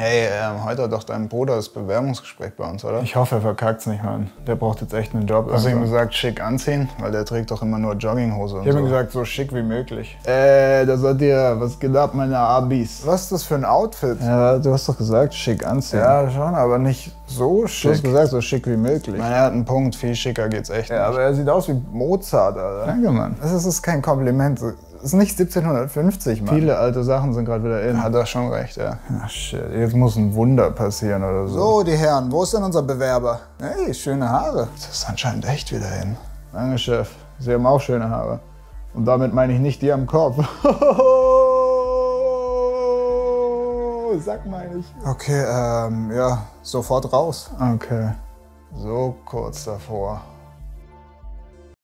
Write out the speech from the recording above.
Hey, ähm, heute hat doch dein Bruder das Bewerbungsgespräch bei uns, oder? Ich hoffe, er verkackt's nicht, Mann. Der braucht jetzt echt einen Job. Hast du ihm gesagt, schick anziehen? Weil der trägt doch immer nur Jogginghose und ich habe so. ihm gesagt, so schick wie möglich. Äh, da seid ihr, was geht ab, meine Abis? Was ist das für ein Outfit? Ja, du hast doch gesagt, schick anziehen. Ja, schon, aber nicht so Du hast schick. gesagt, so schick wie möglich. Ich meine, er hat einen Punkt, viel schicker geht's echt Ja, aber er sieht aus wie Mozart, Alter. Danke, Mann. Das ist, das ist kein Kompliment. Das ist nicht 1750, Mann. Viele alte Sachen sind gerade wieder in. Hat er schon recht, ja. Ach shit, jetzt muss ein Wunder passieren oder so. So, die Herren, wo ist denn unser Bewerber? Hey, schöne Haare. Das ist anscheinend echt wieder hin. Danke, Chef. Sie haben auch schöne Haare. Und damit meine ich nicht die am Kopf. Sag meine ich. Okay, ähm, ja, sofort raus. Okay. So kurz davor.